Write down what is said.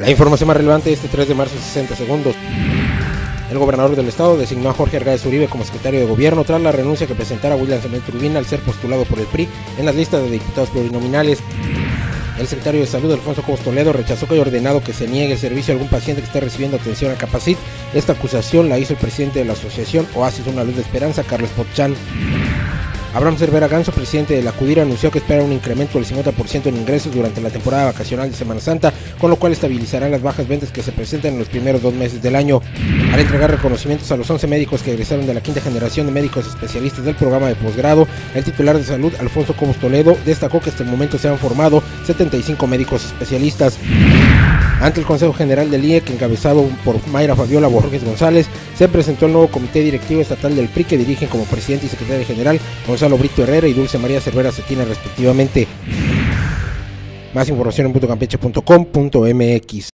La información más relevante este 3 de marzo 60 segundos. El gobernador del estado designó a Jorge Argáez Uribe como secretario de gobierno tras la renuncia que presentara William Samuel Turbina al ser postulado por el PRI en las listas de diputados plurinominales. El secretario de Salud, Alfonso Cobos Toledo, rechazó que haya ordenado que se niegue el servicio a algún paciente que esté recibiendo atención a Capacit. Esta acusación la hizo el presidente de la asociación Oasis Una Luz de Esperanza, Carlos Potchan. Abraham Cervera Ganso, presidente de la CUDIR, anunció que espera un incremento del 50% en ingresos durante la temporada vacacional de Semana Santa, con lo cual estabilizarán las bajas ventas que se presentan en los primeros dos meses del año. Al entregar reconocimientos a los 11 médicos que egresaron de la quinta generación de médicos especialistas del programa de posgrado, el titular de salud, Alfonso Cobos Toledo, destacó que hasta el momento se han formado 75 médicos especialistas. Ante el Consejo General del IEC, encabezado por Mayra Fabiola Borges González, se presentó el nuevo comité directivo estatal del PRI que dirigen como presidente y secretario general Gonzalo Brito Herrera y Dulce María Cervera Cetina respectivamente. Más información en puntocampeche.com.mx.